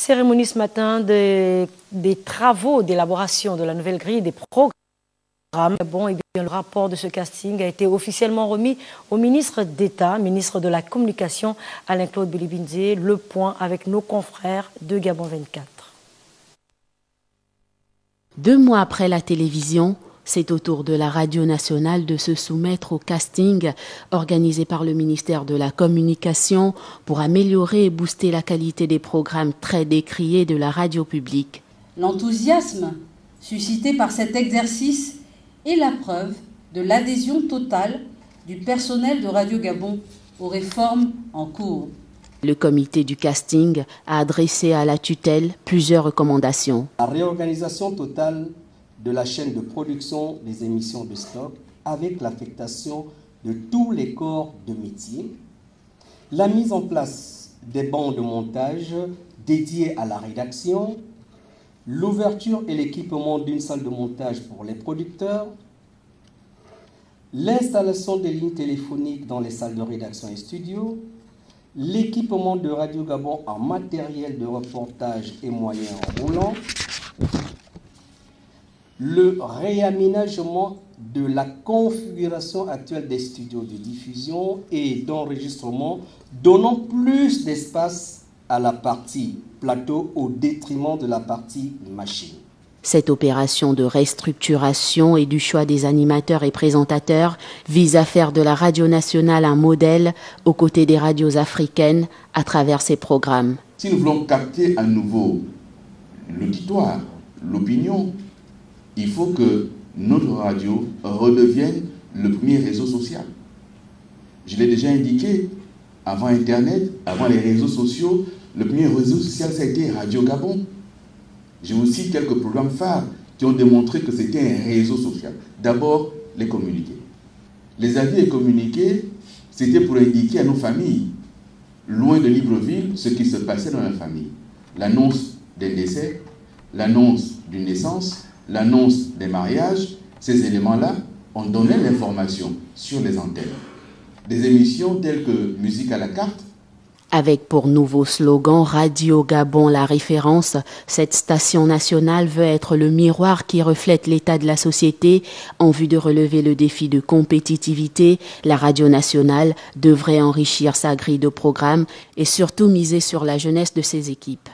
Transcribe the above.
Cérémonie ce matin des, travaux d'élaboration de la nouvelle grille des programmes. Bon, et bien, le rapport de ce casting a été officiellement remis au ministre d'État, ministre de la Communication, Alain-Claude Bilibinze. Le point avec nos confrères de Gabon 24. Deux mois après la télévision, c'est au tour de la radio nationale de se soumettre au casting organisé par le ministère de la Communication pour améliorer et booster la qualité des programmes très décriés de la radio publique. L'enthousiasme suscité par cet exercice est la preuve de l'adhésion totale du personnel de Radio Gabon aux réformes en cours. Le comité du casting a adressé à la tutelle plusieurs recommandations. La réorganisation totale de la chaîne de production des émissions de stock avec l'affectation de tous les corps de métier, la mise en place des bancs de montage dédiés à la rédaction, l'ouverture et l'équipement d'une salle de montage pour les producteurs, l'installation des lignes téléphoniques dans les salles de rédaction et studios, l'équipement de Radio Gabon en matériel de reportage et moyens roulants, le réaménagement de la configuration actuelle des studios de diffusion et d'enregistrement, donnant plus d'espace à la partie plateau au détriment de la partie machine. Cette opération de restructuration et du choix des animateurs et présentateurs vise à faire de la radio nationale un modèle aux côtés des radios africaines à travers ses programmes. Si nous voulons capter à nouveau l'auditoire, l'opinion, il faut que notre radio redevienne le premier réseau social. Je l'ai déjà indiqué, avant Internet, avant les réseaux sociaux, le premier réseau social, ça a été Radio Gabon. J'ai aussi quelques programmes phares qui ont démontré que c'était un réseau social. D'abord, les communiqués. Les avis et communiqués, c'était pour indiquer à nos familles, loin de Libreville, ce qui se passait dans la famille. L'annonce des décès, l'annonce d'une naissance, l'annonce des mariages, ces éléments-là, on donnait l'information sur les antennes. Des émissions telles que Musique à la carte. Avec pour nouveau slogan Radio Gabon la référence, cette station nationale veut être le miroir qui reflète l'état de la société. En vue de relever le défi de compétitivité, la radio nationale devrait enrichir sa grille de programmes et surtout miser sur la jeunesse de ses équipes.